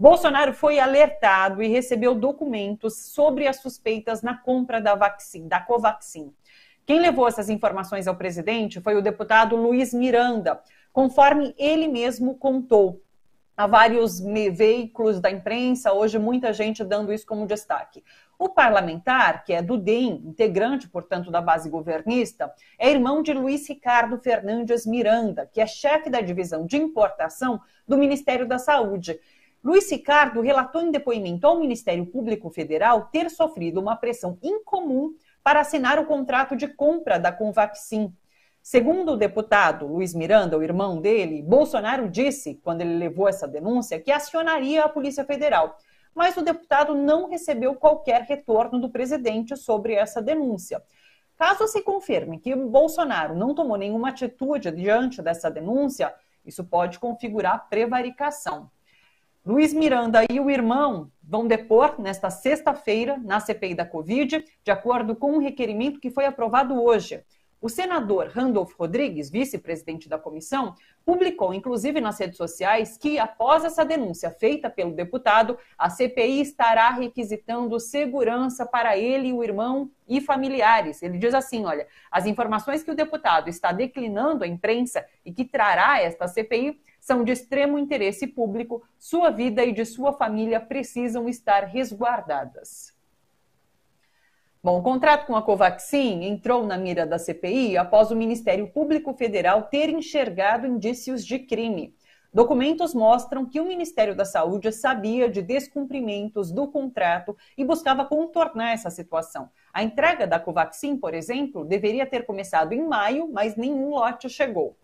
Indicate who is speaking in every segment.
Speaker 1: Bolsonaro foi alertado e recebeu documentos sobre as suspeitas na compra da, vaccine, da Covaxin. Quem levou essas informações ao presidente foi o deputado Luiz Miranda, conforme ele mesmo contou. Há vários veículos da imprensa, hoje muita gente dando isso como destaque. O parlamentar, que é do DEM, integrante, portanto, da base governista, é irmão de Luiz Ricardo Fernandes Miranda, que é chefe da divisão de importação do Ministério da Saúde. Luiz Ricardo relatou em depoimento ao Ministério Público Federal ter sofrido uma pressão incomum para assinar o contrato de compra da Convaxin. Segundo o deputado Luiz Miranda, o irmão dele, Bolsonaro disse, quando ele levou essa denúncia, que acionaria a Polícia Federal. Mas o deputado não recebeu qualquer retorno do presidente sobre essa denúncia. Caso se confirme que Bolsonaro não tomou nenhuma atitude diante dessa denúncia, isso pode configurar prevaricação. Luiz Miranda e o irmão vão depor nesta sexta-feira na CPI da Covid, de acordo com um requerimento que foi aprovado hoje. O senador Randolph Rodrigues, vice-presidente da comissão, publicou, inclusive nas redes sociais, que após essa denúncia feita pelo deputado, a CPI estará requisitando segurança para ele, o irmão e familiares. Ele diz assim: olha, as informações que o deputado está declinando à imprensa e que trará esta CPI são de extremo interesse público, sua vida e de sua família precisam estar resguardadas. Bom, o contrato com a Covaxin entrou na mira da CPI após o Ministério Público Federal ter enxergado indícios de crime. Documentos mostram que o Ministério da Saúde sabia de descumprimentos do contrato e buscava contornar essa situação. A entrega da Covaxin, por exemplo, deveria ter começado em maio, mas nenhum lote chegou.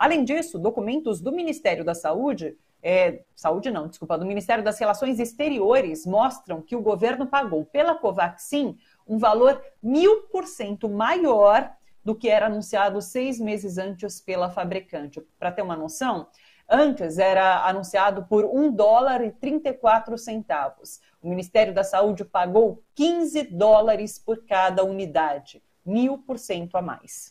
Speaker 1: Além disso, documentos do Ministério da Saúde, é, saúde não, desculpa, do Ministério das Relações Exteriores mostram que o governo pagou pela Covaxin um valor mil por cento maior do que era anunciado seis meses antes pela fabricante. Para ter uma noção, antes era anunciado por um dólar e 34 centavos. O Ministério da Saúde pagou 15 dólares por cada unidade, mil por cento a mais.